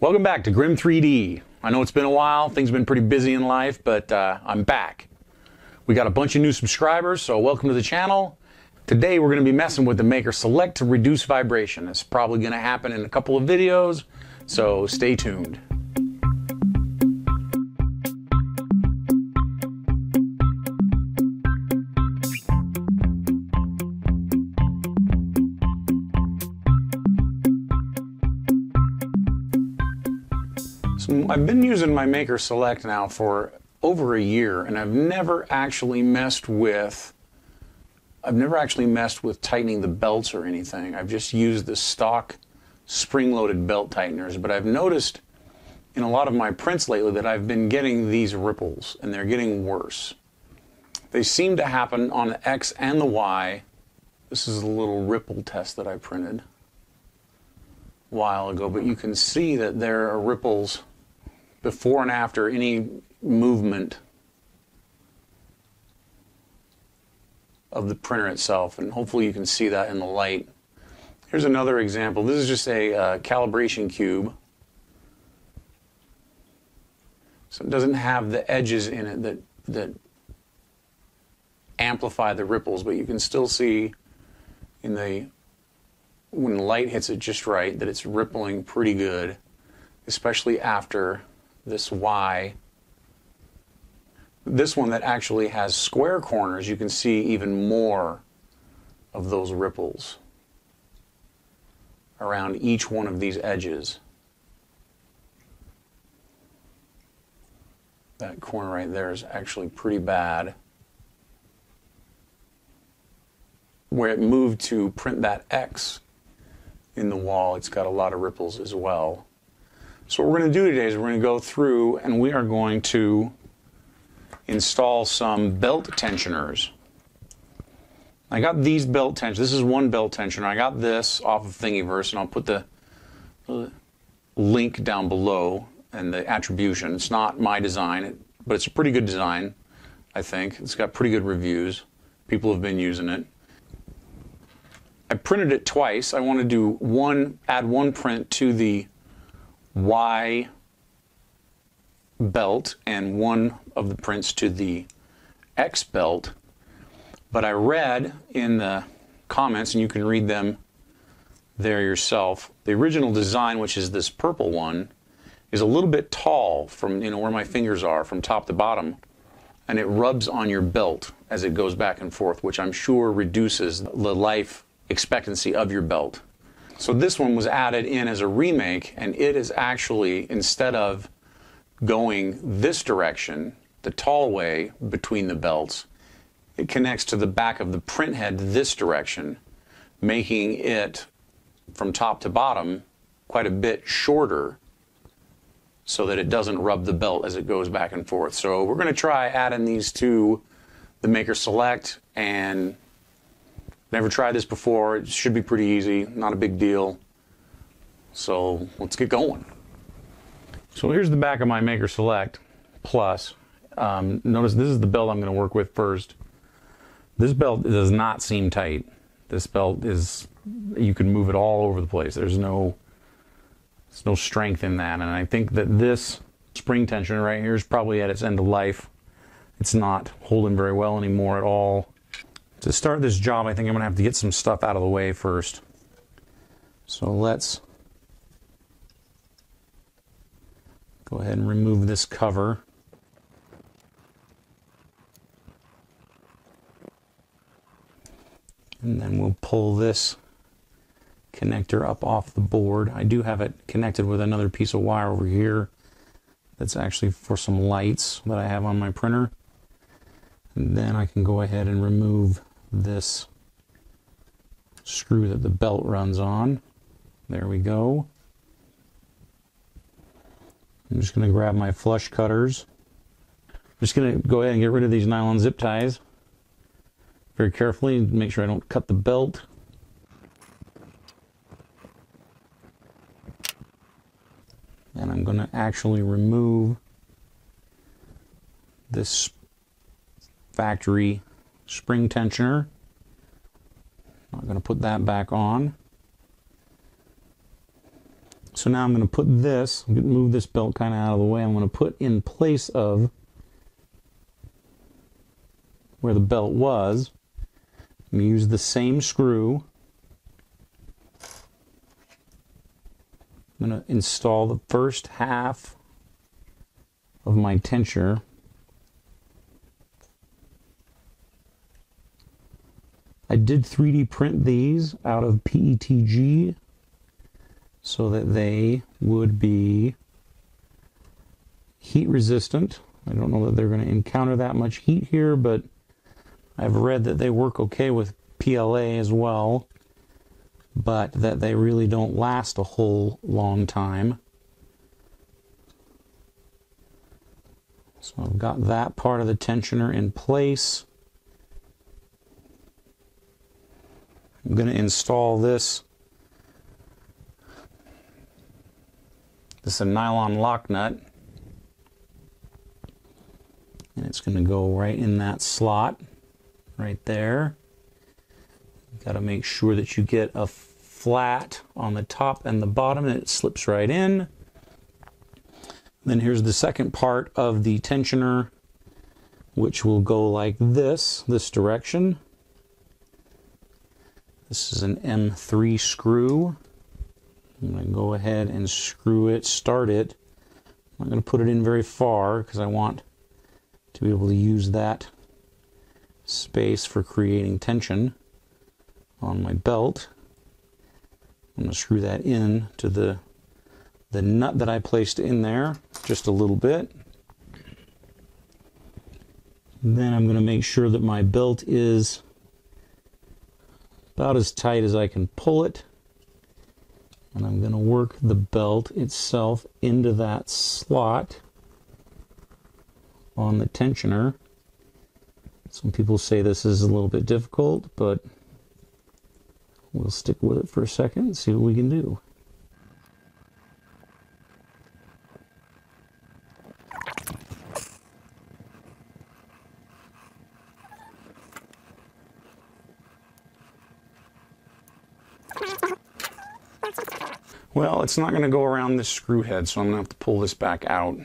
Welcome back to Grimm 3D. I know it's been a while, things have been pretty busy in life, but uh, I'm back. We got a bunch of new subscribers, so welcome to the channel. Today we're going to be messing with the Maker Select to reduce vibration. It's probably going to happen in a couple of videos, so stay tuned. I've been using my Maker Select now for over a year, and I've never actually messed with. I've never actually messed with tightening the belts or anything. I've just used the stock spring-loaded belt tighteners. But I've noticed in a lot of my prints lately that I've been getting these ripples, and they're getting worse. They seem to happen on the X and the Y. This is a little ripple test that I printed a while ago, but you can see that there are ripples before and after any movement of the printer itself, and hopefully you can see that in the light. Here's another example. This is just a uh, calibration cube. So it doesn't have the edges in it that, that amplify the ripples, but you can still see in the when the light hits it just right that it's rippling pretty good, especially after this Y. This one that actually has square corners, you can see even more of those ripples around each one of these edges. That corner right there is actually pretty bad. Where it moved to print that X in the wall, it's got a lot of ripples as well. So what we're going to do today is we're going to go through and we are going to install some belt tensioners. I got these belt tensioners. This is one belt tensioner. I got this off of Thingiverse, and I'll put the, link down below and the attribution. It's not my design, but it's a pretty good design, I think. It's got pretty good reviews. People have been using it. I printed it twice. I want to do one, add one print to the Y belt and one of the prints to the X belt. But I read in the comments, and you can read them there yourself, the original design, which is this purple one, is a little bit tall from you know where my fingers are from top to bottom and it rubs on your belt as it goes back and forth which i'm sure reduces the life expectancy of your belt so this one was added in as a remake, and it is actually, instead of going this direction, the tall way between the belts, it connects to the back of the print head this direction, making it from top to bottom quite a bit shorter so that it doesn't rub the belt as it goes back and forth. So we're going to try adding these to the Maker Select and Never tried this before. It should be pretty easy, not a big deal. So let's get going. So here's the back of my Maker Select Plus. Um, notice this is the belt I'm going to work with first. This belt does not seem tight. This belt is, you can move it all over the place. There's no, there's no strength in that. And I think that this spring tension right here is probably at its end of life. It's not holding very well anymore at all to start this job, I think I'm going to have to get some stuff out of the way first. So let's go ahead and remove this cover. And then we'll pull this connector up off the board. I do have it connected with another piece of wire over here that's actually for some lights that I have on my printer. And then I can go ahead and remove this screw that the belt runs on. There we go. I'm just going to grab my flush cutters. I'm just going to go ahead and get rid of these nylon zip ties very carefully make sure I don't cut the belt. And I'm going to actually remove this factory spring tensioner. I'm going to put that back on. So now I'm going to put this, move this belt kind of out of the way. I'm going to put in place of where the belt was. I'm going to use the same screw. I'm going to install the first half of my tensioner. I did 3D print these out of PETG so that they would be heat resistant. I don't know that they're going to encounter that much heat here, but I've read that they work okay with PLA as well, but that they really don't last a whole long time. So I've got that part of the tensioner in place. I'm going to install this This is a nylon lock nut. And it's going to go right in that slot right there. you Got to make sure that you get a flat on the top and the bottom and it slips right in. Then here's the second part of the tensioner, which will go like this, this direction. This is an M3 screw. I'm going to go ahead and screw it, start it. I'm not going to put it in very far because I want to be able to use that space for creating tension on my belt. I'm going to screw that in to the the nut that I placed in there just a little bit. then I'm going to make sure that my belt is about as tight as I can pull it and I'm going to work the belt itself into that slot on the tensioner. Some people say this is a little bit difficult, but we'll stick with it for a second and see what we can do. Well, it's not going to go around this screw head, so I'm going to have to pull this back out.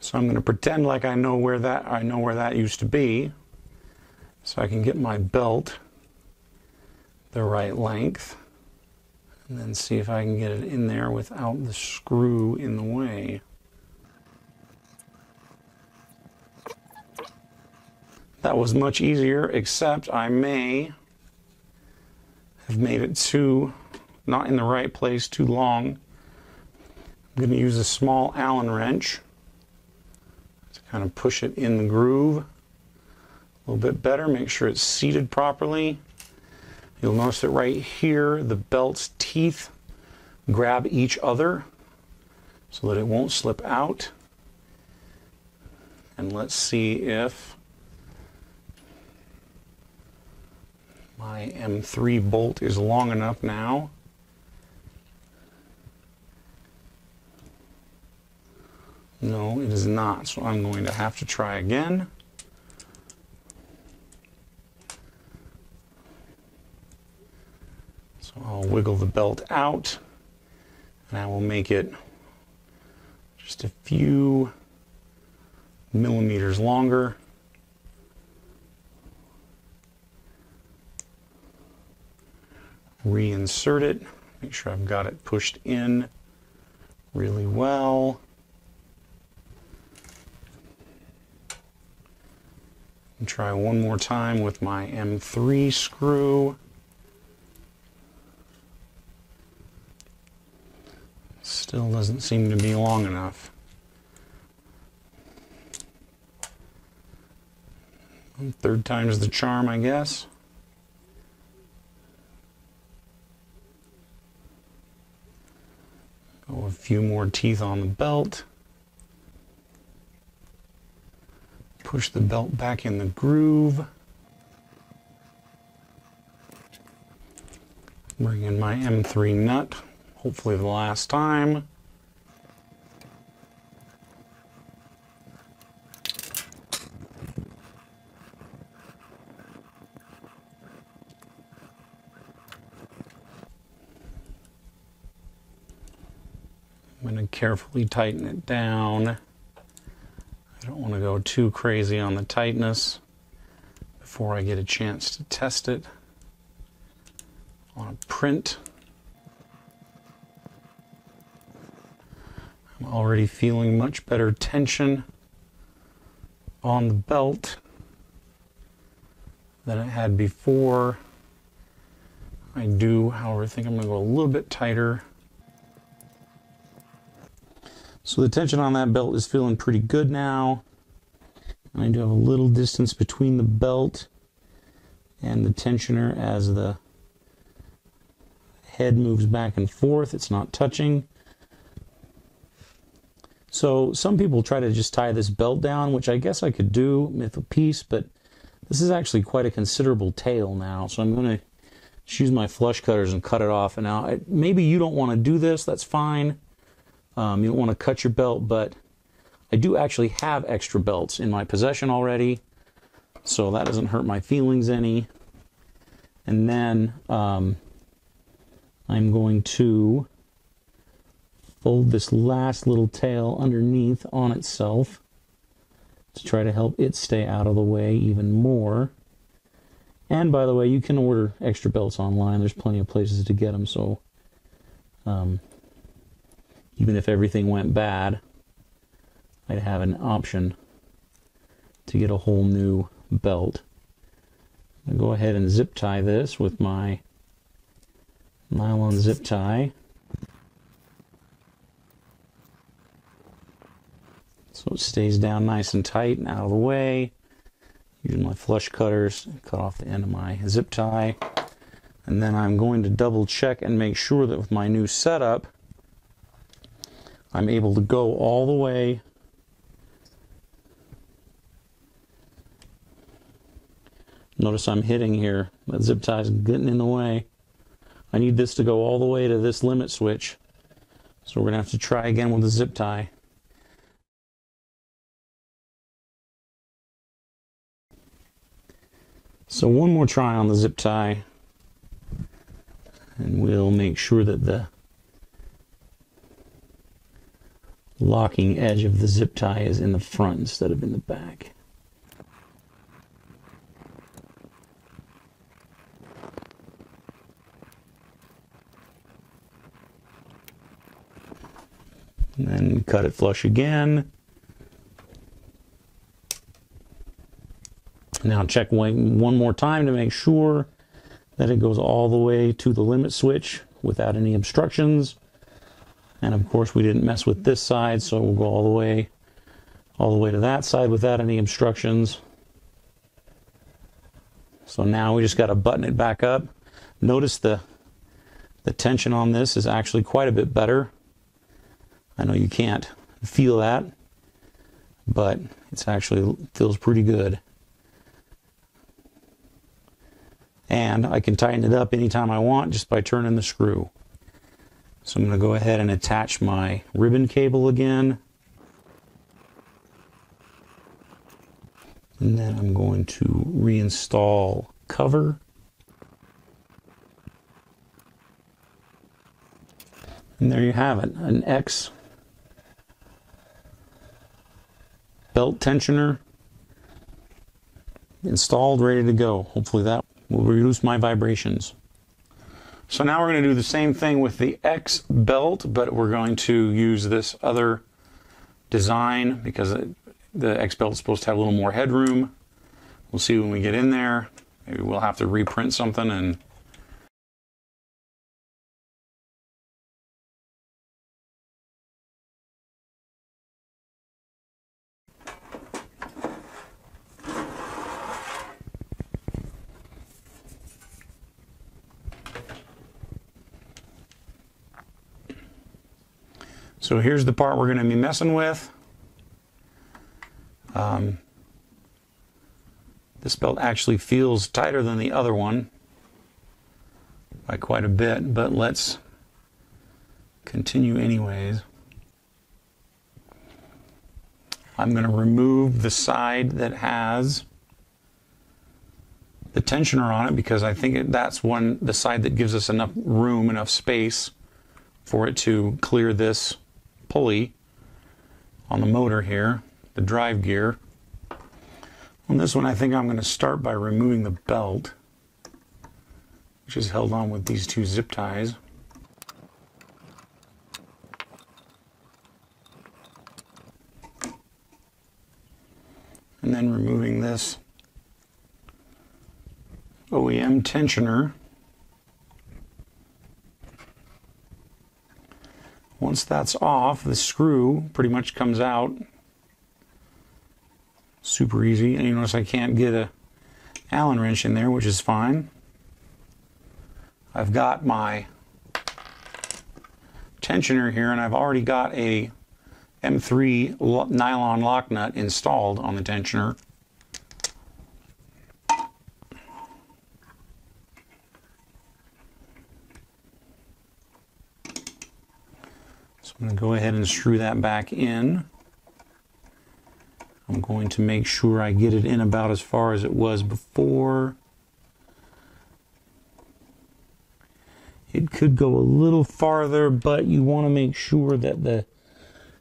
So I'm going to pretend like I know where that I know where that used to be, so I can get my belt the right length, and then see if I can get it in there without the screw in the way. That was much easier, except I may have made it too, not in the right place, too long. I'm going to use a small Allen wrench to kind of push it in the groove a little bit better, make sure it's seated properly. You'll notice that right here, the belt's teeth grab each other so that it won't slip out. And let's see if My M3 bolt is long enough now. No, it is not, so I'm going to have to try again. So I'll wiggle the belt out and I will make it just a few millimeters longer. Reinsert it. Make sure I've got it pushed in really well. And try one more time with my M3 screw. Still doesn't seem to be long enough. Third time's the charm, I guess. A few more teeth on the belt. Push the belt back in the groove. Bring in my M3 nut, hopefully the last time. Carefully tighten it down. I don't want to go too crazy on the tightness before I get a chance to test it on a print. I'm already feeling much better tension on the belt than I had before. I do, however, think I'm going to go a little bit tighter. So the tension on that belt is feeling pretty good now. And I do have a little distance between the belt and the tensioner as the head moves back and forth. It's not touching. So some people try to just tie this belt down, which I guess I could do with a piece, but this is actually quite a considerable tail now. So I'm going to use my flush cutters and cut it off. And now maybe you don't want to do this. That's fine. Um, you don't want to cut your belt, but I do actually have extra belts in my possession already. So that doesn't hurt my feelings any. And then um, I'm going to fold this last little tail underneath on itself to try to help it stay out of the way even more. And by the way, you can order extra belts online. There's plenty of places to get them. So um, even if everything went bad, I'd have an option to get a whole new belt. I'll go ahead and zip tie this with my nylon zip tie. So it stays down nice and tight and out of the way. Using my flush cutters, cut off the end of my zip tie. And then I'm going to double check and make sure that with my new setup, I'm able to go all the way Notice I'm hitting here. That zip tie is getting in the way. I need this to go all the way to this limit switch. So we're going to have to try again with the zip tie. So one more try on the zip tie. And we'll make sure that the locking edge of the zip tie is in the front instead of in the back. And then cut it flush again. Now check one more time to make sure that it goes all the way to the limit switch without any obstructions. And of course we didn't mess with this side, so we'll go all the way all the way to that side without any obstructions. So now we just got to button it back up. Notice the the tension on this is actually quite a bit better. I know you can't feel that, but it's actually feels pretty good. And I can tighten it up anytime I want just by turning the screw. So I'm going to go ahead and attach my ribbon cable again. And then I'm going to reinstall cover. And there you have it, an X belt tensioner installed, ready to go. Hopefully that will reduce my vibrations. So now we're going to do the same thing with the X belt, but we're going to use this other design because the X belt is supposed to have a little more headroom. We'll see when we get in there. Maybe we'll have to reprint something and So here's the part we're going to be messing with. Um, this belt actually feels tighter than the other one by quite a bit, but let's continue anyways. I'm going to remove the side that has the tensioner on it because I think that's one the side that gives us enough room, enough space for it to clear this pulley on the motor here, the drive gear. On this one, I think I'm going to start by removing the belt, which is held on with these two zip ties. And then removing this OEM tensioner. Once that's off, the screw pretty much comes out. Super easy. And you notice I can't get a Allen wrench in there, which is fine. I've got my tensioner here, and I've already got a M3 nylon lock nut installed on the tensioner. I'm going to go ahead and screw that back in. I'm going to make sure I get it in about as far as it was before. It could go a little farther, but you want to make sure that the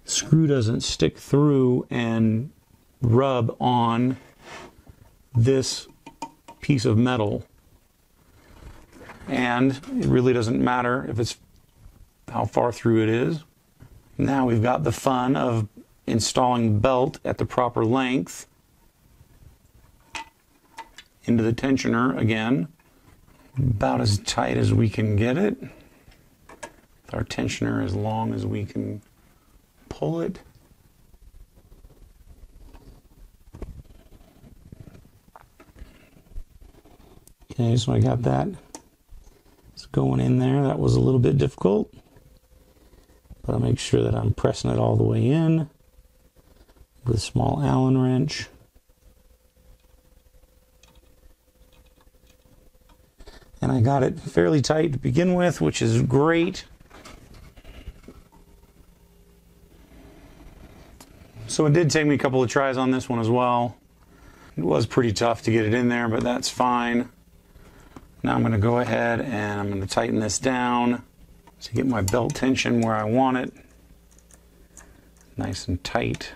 screw doesn't stick through and rub on this piece of metal. And it really doesn't matter if it's how far through it is. Now we've got the fun of installing belt at the proper length into the tensioner again, about as tight as we can get it. Our tensioner as long as we can pull it. Okay, so I got that. It's going in there. That was a little bit difficult. But I'll make sure that I'm pressing it all the way in with a small Allen wrench. And I got it fairly tight to begin with, which is great. So it did take me a couple of tries on this one as well. It was pretty tough to get it in there, but that's fine. Now I'm going to go ahead and I'm going to tighten this down to get my belt tension where I want it. Nice and tight.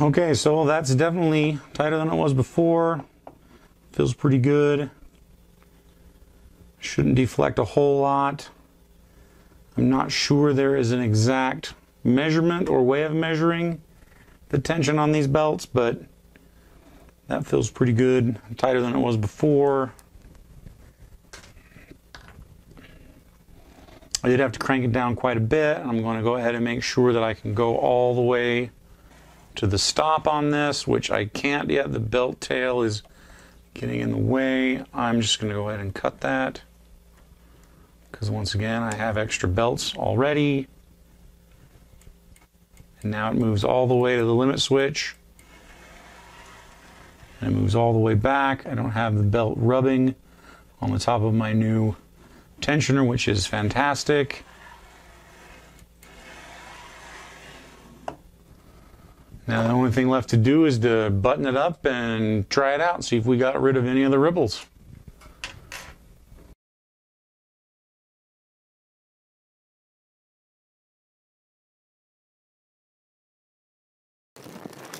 Okay, so that's definitely tighter than it was before. Feels pretty good. Shouldn't deflect a whole lot. I'm not sure there is an exact measurement or way of measuring the tension on these belts, but that feels pretty good, tighter than it was before. I did have to crank it down quite a bit. I'm going to go ahead and make sure that I can go all the way to the stop on this, which I can't yet. The belt tail is getting in the way. I'm just going to go ahead and cut that because once again I have extra belts already. And now it moves all the way to the limit switch. And it moves all the way back. I don't have the belt rubbing on the top of my new tensioner, which is fantastic. Now the only thing left to do is to button it up and try it out see if we got rid of any of the ribbles.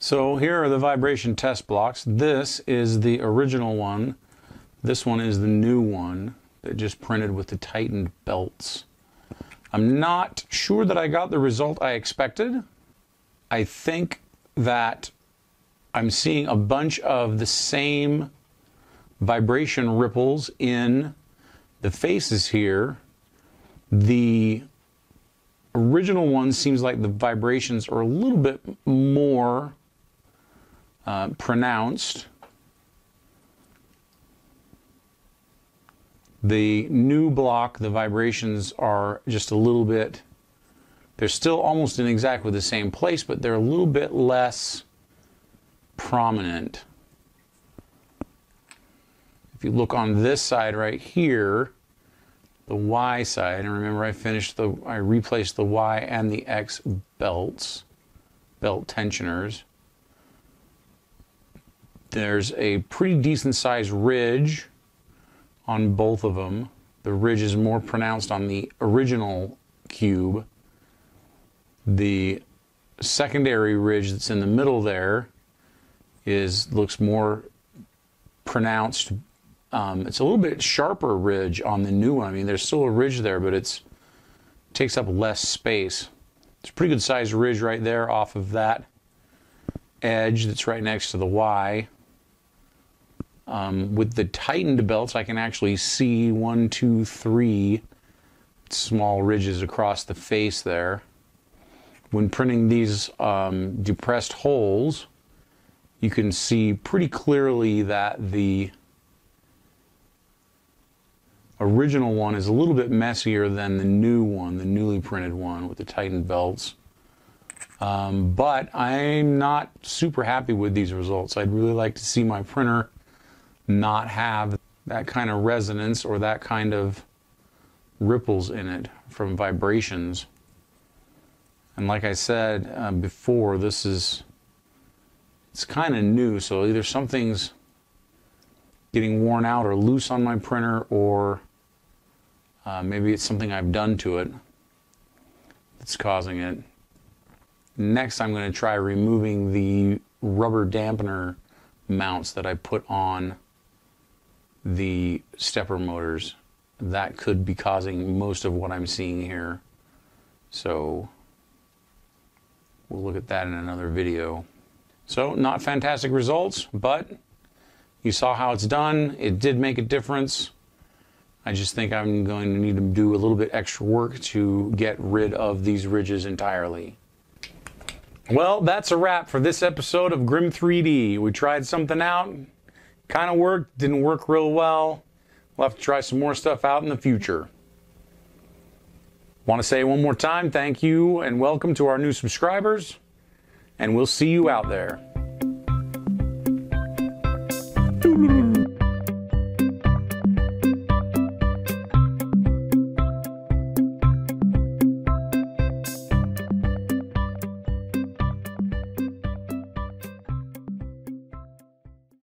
So here are the vibration test blocks. This is the original one. This one is the new one. that just printed with the tightened belts. I'm not sure that I got the result I expected. I think that I'm seeing a bunch of the same vibration ripples in the faces here. The original one seems like the vibrations are a little bit more uh, pronounced. The new block, the vibrations are just a little bit, they're still almost in exactly the same place, but they're a little bit less prominent. If you look on this side right here, the Y side, and remember I finished the, I replaced the Y and the X belts, belt tensioners. There's a pretty decent sized ridge on both of them. The ridge is more pronounced on the original cube. The secondary ridge that's in the middle there is looks more pronounced. Um, it's a little bit sharper ridge on the new one. I mean, there's still a ridge there, but it's it takes up less space. It's a pretty good sized ridge right there off of that edge that's right next to the Y. Um, with the tightened belts, I can actually see one, two, three small ridges across the face there. When printing these um, depressed holes, you can see pretty clearly that the original one is a little bit messier than the new one, the newly printed one with the tightened belts. Um, but I'm not super happy with these results. I'd really like to see my printer not have that kind of resonance or that kind of ripples in it from vibrations. And like I said uh, before, this is it's kind of new, so either something's getting worn out or loose on my printer, or uh, maybe it's something I've done to it that's causing it. Next, I'm going to try removing the rubber dampener mounts that I put on the stepper motors. That could be causing most of what I'm seeing here. So we'll look at that in another video. So not fantastic results, but you saw how it's done. It did make a difference. I just think I'm going to need to do a little bit extra work to get rid of these ridges entirely. Well, that's a wrap for this episode of Grimm 3D. We tried something out, Kind of worked, didn't work real well. We'll have to try some more stuff out in the future. Want to say one more time thank you and welcome to our new subscribers, and we'll see you out there.